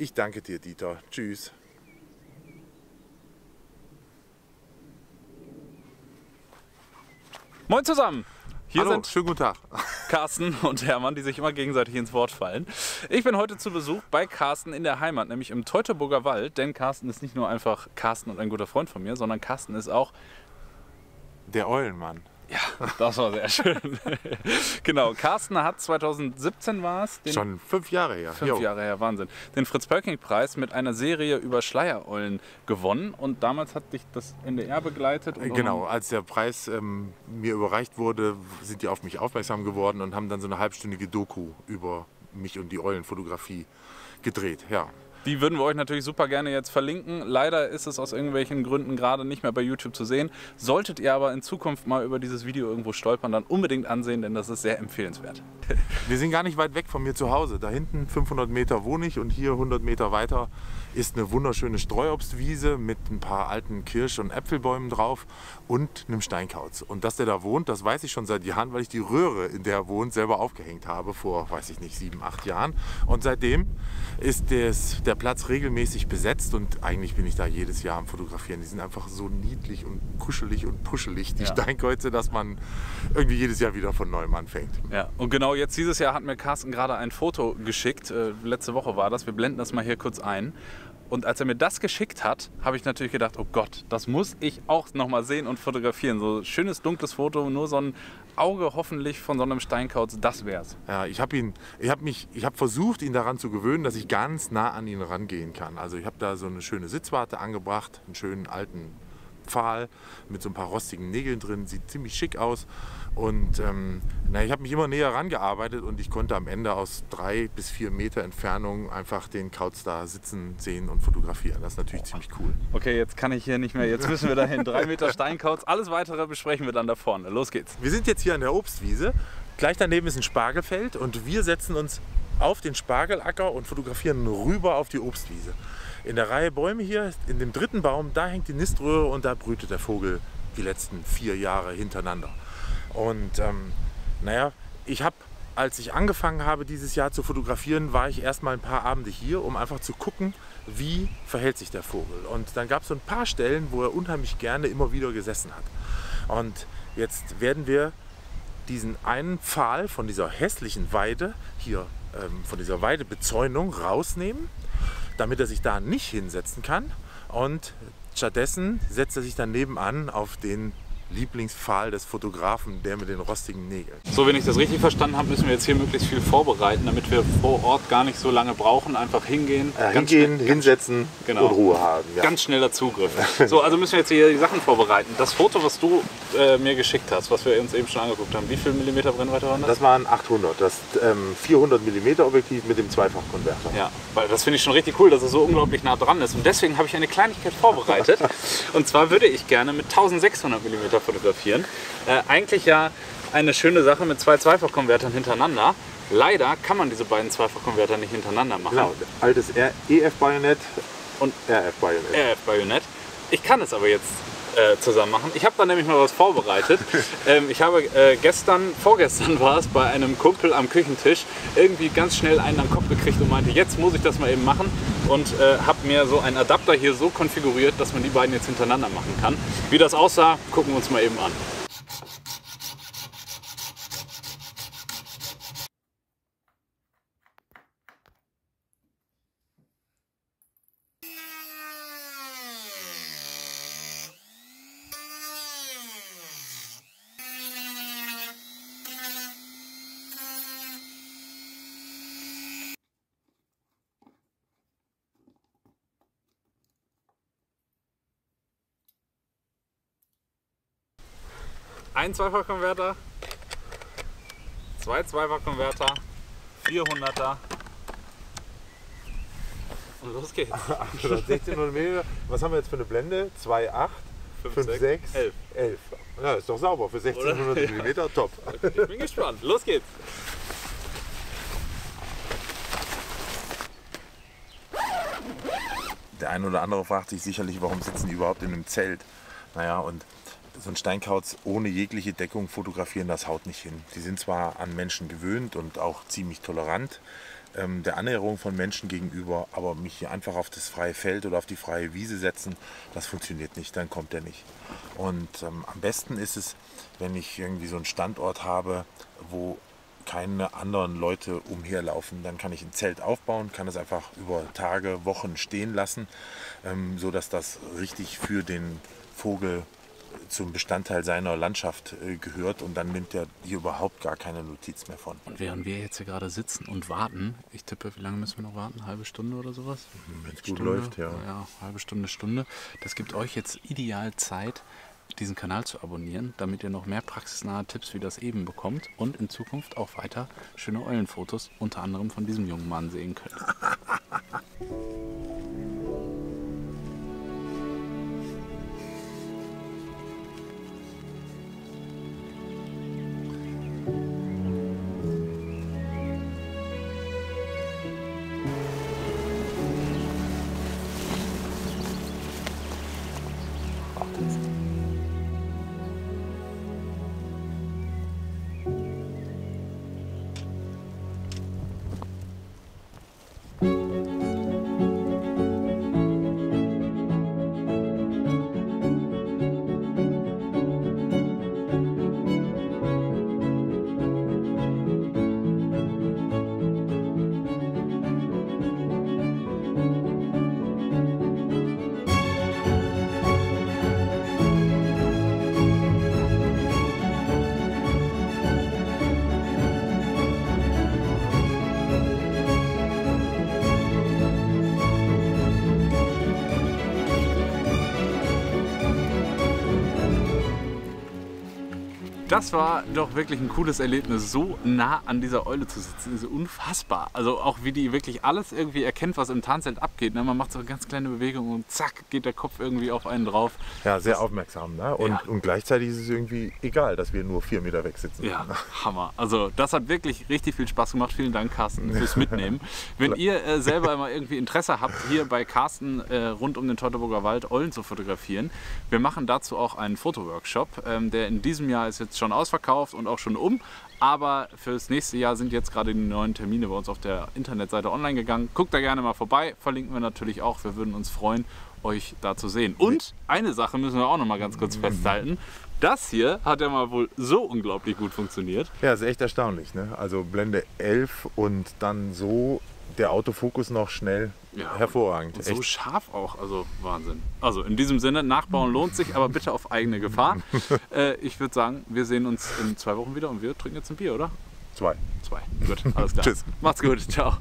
Ich danke dir, Dieter. Tschüss. Moin zusammen! Hier Hallo, sind schönen guten Tag. Carsten und Hermann, die sich immer gegenseitig ins Wort fallen. Ich bin heute zu Besuch bei Carsten in der Heimat, nämlich im Teutoburger Wald. Denn Carsten ist nicht nur einfach Carsten und ein guter Freund von mir, sondern Carsten ist auch Der Eulenmann. Ja, das war sehr schön. genau, Carsten hat 2017 war es, den Schon fünf Jahre her. fünf Jo. Jahre her, Wahnsinn, den Fritz-Pölking-Preis mit einer Serie über Schleiereulen gewonnen. Und damals hat dich das NDR begleitet. Genau, als der Preis ähm, mir überreicht wurde, sind die auf mich aufmerksam geworden und haben dann so eine halbstündige Doku über mich und die Eulenfotografie gedreht. Ja. Die würden wir euch natürlich super gerne jetzt verlinken. Leider ist es aus irgendwelchen Gründen gerade nicht mehr bei YouTube zu sehen. Solltet ihr aber in Zukunft mal über dieses Video irgendwo stolpern, dann unbedingt ansehen, denn das ist sehr empfehlenswert. Wir sind gar nicht weit weg von mir zu Hause. Da hinten 500 Meter wohne ich und hier 100 Meter weiter ist eine wunderschöne Streuobstwiese mit ein paar alten Kirsch- und Äpfelbäumen drauf und einem Steinkauz. Und dass der da wohnt, das weiß ich schon seit Jahren, weil ich die Röhre, in der er wohnt, selber aufgehängt habe vor, weiß ich nicht, sieben, acht Jahren. Und seitdem ist des, der Platz regelmäßig besetzt und eigentlich bin ich da jedes Jahr am Fotografieren. Die sind einfach so niedlich und kuschelig und puschelig, die Ja. Steinkreuze, dass man irgendwie jedes Jahr wieder von neuem anfängt. Ja, und genau jetzt dieses Jahr hat mir Carsten gerade ein Foto geschickt. Äh, letzte Woche war das. Wir blenden das mal hier kurz ein. Und als er mir das geschickt hat, habe ich natürlich gedacht, oh Gott, das muss ich auch noch mal sehen und fotografieren. So schönes dunkles Foto, nur so ein Auge hoffentlich von so einem Steinkauz, das wär's. Ja, ich habe ihn, ich habe mich, ich habe versucht, ihn daran zu gewöhnen, dass ich ganz nah an ihn rangehen kann. Also ich habe da so eine schöne Sitzwarte angebracht, einen schönen alten Pfahl mit so ein paar rostigen Nägeln drin, sieht ziemlich schick aus. Und ähm, na, ich habe mich immer näher rangearbeitet und ich konnte am Ende aus drei bis vier Meter Entfernung einfach den Kauz da sitzen, sehen und fotografieren. Das ist natürlich ziemlich cool. Okay, jetzt kann ich hier nicht mehr. Jetzt müssen wir dahin. Drei Meter Steinkauz. Alles weitere besprechen wir dann da vorne. Los geht's. Wir sind jetzt hier an der Obstwiese. Gleich daneben ist ein Spargelfeld und wir setzen uns auf den Spargelacker und fotografieren rüber auf die Obstwiese. In der Reihe Bäume hier, in dem dritten Baum, da hängt die Niströhre und da brütet der Vogel die letzten vier Jahre hintereinander. Und ähm, naja, ich habe, als ich angefangen habe dieses Jahr zu fotografieren, war ich erstmal ein paar Abende hier, um einfach zu gucken, wie verhält sich der Vogel. Und dann gab es so ein paar Stellen, wo er unheimlich gerne immer wieder gesessen hat. Und jetzt werden wir diesen einen Pfahl von dieser hässlichen Weide, hier ähm, von dieser Weidebezäunung rausnehmen, damit er sich da nicht hinsetzen kann. Und stattdessen setzt er sich dann nebenan auf den Lieblingspfahl des Fotografen, der mit den rostigen Nägeln. So, wenn ich das richtig verstanden habe, müssen wir jetzt hier möglichst viel vorbereiten, damit wir vor Ort gar nicht so lange brauchen. Einfach hingehen. ganz hingehen, schnell- hinsetzen Genau. und Ruhe haben. Ja. Ganz schneller Zugriff. So, also müssen wir jetzt hier die Sachen vorbereiten. Das Foto, was du äh, mir geschickt hast, was wir uns eben schon angeguckt haben, wie viel Millimeter Brennweite waren das? das waren 800, das ähm, 400 mm Objektiv mit dem Zweifachkonverter. Ja, weil das finde ich schon richtig cool, dass es so unglaublich nah dran ist. Und deswegen habe ich eine Kleinigkeit vorbereitet. Und zwar würde ich gerne mit 1600 mm fotografieren. Äh, eigentlich ja eine schöne Sache mit zwei Zweifachkonvertern hintereinander. Leider kann man diese beiden Zweifachkonverter nicht hintereinander machen. Genau, altes EF-Bajonett und RF-Bajonett. RF-Bajonett. Ich kann es aber jetzt äh, zusammen machen. Ich habe da nämlich mal was vorbereitet. ähm, ich habe äh, gestern, vorgestern war es, bei einem Kumpel am Küchentisch irgendwie ganz schnell einen am Kopf gekriegt und meinte, jetzt muss ich das mal eben machen. Und äh, habe mir so einen Adapter hier so konfiguriert, dass man die beiden jetzt hintereinander machen kann. Wie das aussah, gucken wir uns mal eben an. Ein Zweifachkonverter, zwei Zweifachkonverter, 400er. Und los geht's. 1600 mm. Was haben wir jetzt für eine Blende? 2,8, 5, 5, 6, 11. 11. Ja, ist doch sauber. Für 1600 mm top. Ich bin gespannt. Los geht's. Der eine oder andere fragt sich sicherlich, warum sitzen die überhaupt in einem Zelt? Naja, und so ein Steinkauz ohne jegliche Deckung fotografieren, das haut nicht hin. Die sind zwar an Menschen gewöhnt und auch ziemlich tolerant, ähm, der Annäherung von Menschen gegenüber, aber mich hier einfach auf das freie Feld oder auf die freie Wiese setzen, das funktioniert nicht, dann kommt er nicht. Und ähm, am besten ist es, wenn ich irgendwie so einen Standort habe, wo keine anderen Leute umherlaufen. Dann kann ich ein Zelt aufbauen, kann es einfach über Tage, Wochen stehen lassen, ähm, so das richtig für den Vogel zum Bestandteil seiner Landschaft äh, gehört und dann nimmt er hier überhaupt gar keine Notiz mehr von. Und während wir jetzt hier gerade sitzen und warten, ich tippe, wie lange müssen wir noch warten? Halbe Stunde oder sowas? Wenn es gut läuft, ja. Ja, halbe Stunde, Stunde. Das gibt euch jetzt ideal Zeit, diesen Kanal zu abonnieren, damit ihr noch mehr praxisnahe Tipps wie das eben bekommt und in Zukunft auch weiter schöne Eulenfotos, unter anderem von diesem jungen Mann, sehen könnt. Das war doch wirklich ein cooles Erlebnis, so nah an dieser Eule zu sitzen. Das ist unfassbar. Also auch wie die wirklich alles irgendwie erkennt, was im Tarnzelt abgeht. Ne? Man macht so eine ganz kleine Bewegung und zack, geht der Kopf irgendwie auf einen drauf. Ja, sehr aufmerksam. Ne? Und, Ja. und gleichzeitig ist es irgendwie egal, dass wir nur vier Meter weg sitzen. Ja, Hammer. Also das hat wirklich richtig viel Spaß gemacht. Vielen Dank, Carsten, fürs Mitnehmen. Wenn ihr äh, selber mal irgendwie Interesse habt, hier bei Carsten äh, rund um den Teutoburger Wald Eulen zu fotografieren, wir machen dazu auch einen Fotoworkshop. Ähm, der in diesem Jahr ist jetzt schon ausverkauft und auch schon um. Aber fürs nächste Jahr sind jetzt gerade die neuen Termine bei uns auf der Internetseite online gegangen. Guckt da gerne mal vorbei. Verlinken wir natürlich auch. Wir würden uns freuen, euch da zu sehen. Und eine Sache müssen wir auch noch mal ganz kurz festhalten. Das hier hat ja mal wohl so unglaublich gut funktioniert. Ja, ist echt erstaunlich. Ne? Also Blende 11 und dann so der Autofokus noch schnell. Ja. Hervorragend. Und so echt. scharf auch, also Wahnsinn. Also in diesem Sinne, nachbauen lohnt sich, aber bitte auf eigene Gefahr. äh, ich würde sagen, wir sehen uns in zwei Wochen wieder und wir trinken jetzt ein Bier, oder? Zwei. Zwei. Gut, alles klar. Tschüss. Macht's gut, ciao.